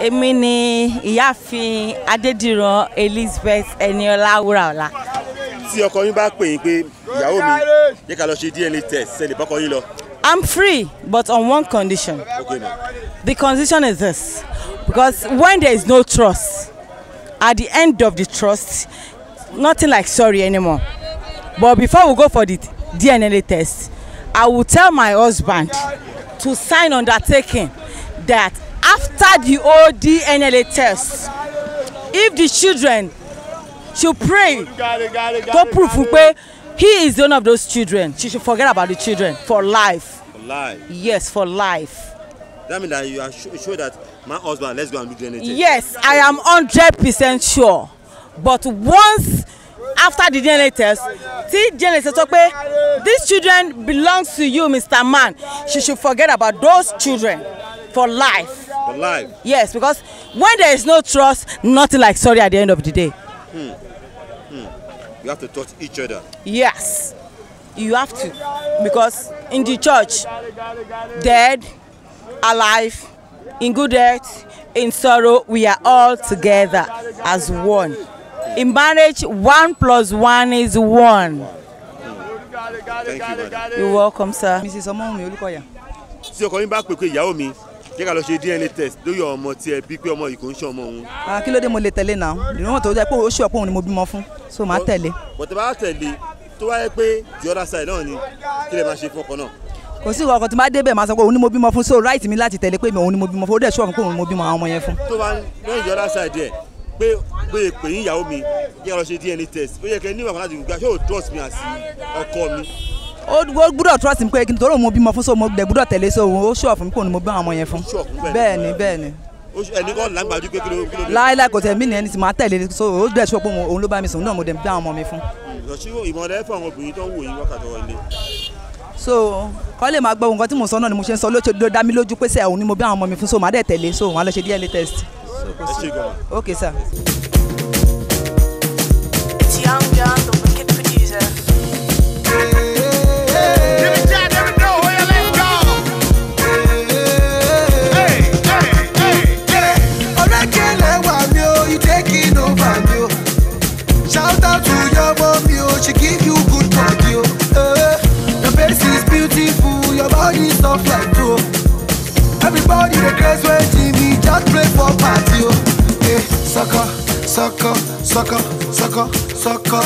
èmi ni ìyáàfin adédìran elizabeth eniola wúràọlá tí ọkọ yín bá pè yín pé ìyàwó mi jẹ́ ká lọ ṣe dna test ṣe lè bọ́kọ yín lọ. i'm free but on one condition. Okay na the condition is this. Because when there is no trust at the end of the trust nothing like sorry anymore. But before we go for the dna test i will tell my husband to sign undertaking that after the whole dna test if the children should pray to prove pé he is one of those children. She should forget about the children for life. For life? Yes for life. That mean that you are sure, sure that my husband let's go and do dna test. yes i am hundred percent sure. But once after the dna test tí dna test sọ pé these children belong to you mr man. She should forget about those children for life for life. yes because when there is no trust nothing like sorry at the end of the day. You have to touch each other. yes. You have to. Because in the church dead alive in good health in sorrow we are all together as one. In marriage one plus one is one. Thank you madam. you're welcome sir. mrs ọmọwùnmí olùkọyà tí ọkọ yín bá pè pé ìyàwó mi jẹ́ ká lọ ṣe dna test lórí ọmọ tí ẹ bí pé ọmọ yìí kò ń ṣe ọmọ òun. Kí ló dé mo lè tẹ̀lé náà ìrìnwọ̀n tó jẹ́ pé ó pé òun ni mo bímọ fún so màá tẹ̀lé bọ̀tẹ̀ bá tẹ̀lé tó wáyé pé the other side náà ni kí lè máa ṣe ọkọ náà. kò sí ìwọ ọkọ tí bá débẹ̀ máa sọ pé òun ni mo bímọ fún so right mi láti tẹ̀lé pé òun ni mo bímọ fún ó dẹ̀ ṣùọ́ pé òun ni mo bímọ àwọn ọmọ yẹn fún. tó bá lẹ́yìn the other side ẹ̀ pé pé pè yín ìyàwó mi jẹ́ ká lọ ṣe dna test ó yẹ kẹ́ níwà kan láti gbà ṣé o trust me as ọkọ mi. Ó gbúdọ̀ trust mi pé kí n rò mo bímọ fún so mo dẹ̀ gbúdọ̀ tẹ̀lé so ó ṣùọ́ fún mi òun ni mo bí àwọn ọmọ yẹn fún. Bẹ́ẹ̀ ni. bẹ́ẹ̀ ẹni kọ́ làǹgbàjú pé kí ló kí ló kò tẹ̀ mí ní ẹni tí màá tẹ̀lé so ó dẹ̀ ṣùọ́ pé òun òun ló bá mi sùn náà mo dẹ̀ bí àwọn ọmọ mi fún. ìrọ̀sí ìmọ̀lẹ́ fún àwọn obìnrin tó ń wò yín wákàtí ọwọ́ ilé. so kọ́ lè máa gbọ́ nǹkan tí mo sọ náà ni mo ṣe ń sọ ló ṣe dá mi lójú pé sẹ́ òun ni mo bí àwọn ọmọ mi fún so màá dẹ̀ tẹ̀lé so màá lọ ṣe dna test. ẹ ṣe gan-an. ok sir. Shout out to your mommy o she give you good body o Eh, your face is beautiful your body soft like dough. Everybody craze when jimmy just play for party o Eh, sọkọ sọkọ sọkọ sọkọ sọkọ.